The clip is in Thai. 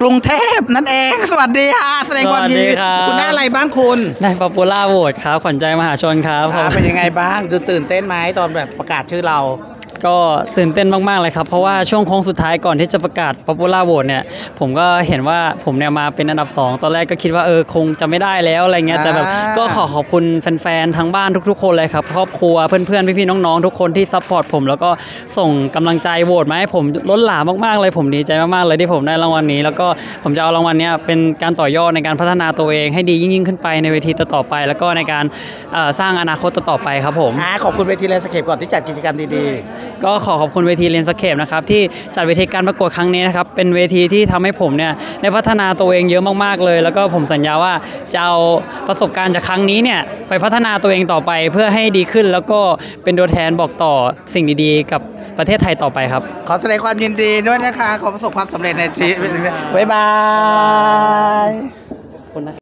กรุงเทพนั่นเอง สวัสดีค่ะแสดงความยินสวัสดีดีครับ คุณได้อะไรบ้างคุณได้ popular vote ครับ ขวัญใจมหาชนครับผมอ่าเป็นยังไงบ้างตื่นตื่นเต้นไหมตอนแบบประกาศชื่อเรา ก็ตื่นเต้นมาก ๆ เลยครับ เพราะว่าช่วงโค้งสุดท้ายก่อนที่จะประกาศ popular vote เนี่ย ผมก็เห็นว่าผมเนี่ยมาเป็นอันดับ 2 ตอนแรกก็คิดว่าเออคงจะไม่ได้แล้วอะไรเงี้ย แต่แบบอ่าก็ขอขอบคุณแฟน ๆทางบ้านทุก ๆ คนเลยครับ ครอบครัวเพื่อน ๆ พี่ ๆ น้อง ๆ ทุกคนที่ support ผม แล้วก็ส่งกำลังใจโหวตมาให้ผมล้นหลามมาก ๆ เลยผมดีใจมาก ๆ เลยที่ผมได้รางวัลนี้ แล้วก็ผมจะเอารางวัลเนี้ยเป็นการต่อยอดในการพัฒนาตัวเองให้ดียิ่ง ๆ ขึ้นไปในเวทีต่อๆไป แล้วก็ในการเอ่อสร้างอนาคตต่อๆไปครับผมอ่าขอบคุณเวที Landscape ก่อนที่จัดกิจกรรมดีก็ขอขอบคุณเวที Landscape นะครับที่จัดเวทีการประกวดครั้งนี้นะครับเป็นเวทีที่ทำให้ผมเนี่ยได้พัฒนาตัวเองเยอะมากๆเลย แล้วก็ผมสัญญาว่าจะเอาประสบการณ์จากครั้งนี้เนี่ยไปพัฒนาตัวเองต่อไปเพื่อให้ดีขึ้น แล้วก็เป็นตัวแทนบอกต่อสิ่งดีๆ กับประเทศไทยต่อไปครับ ขอแสดงความยินดีด้วยนะคะ ขอประสบความสำเร็จในชีวิตบ๊ายบายขอบคุณนะ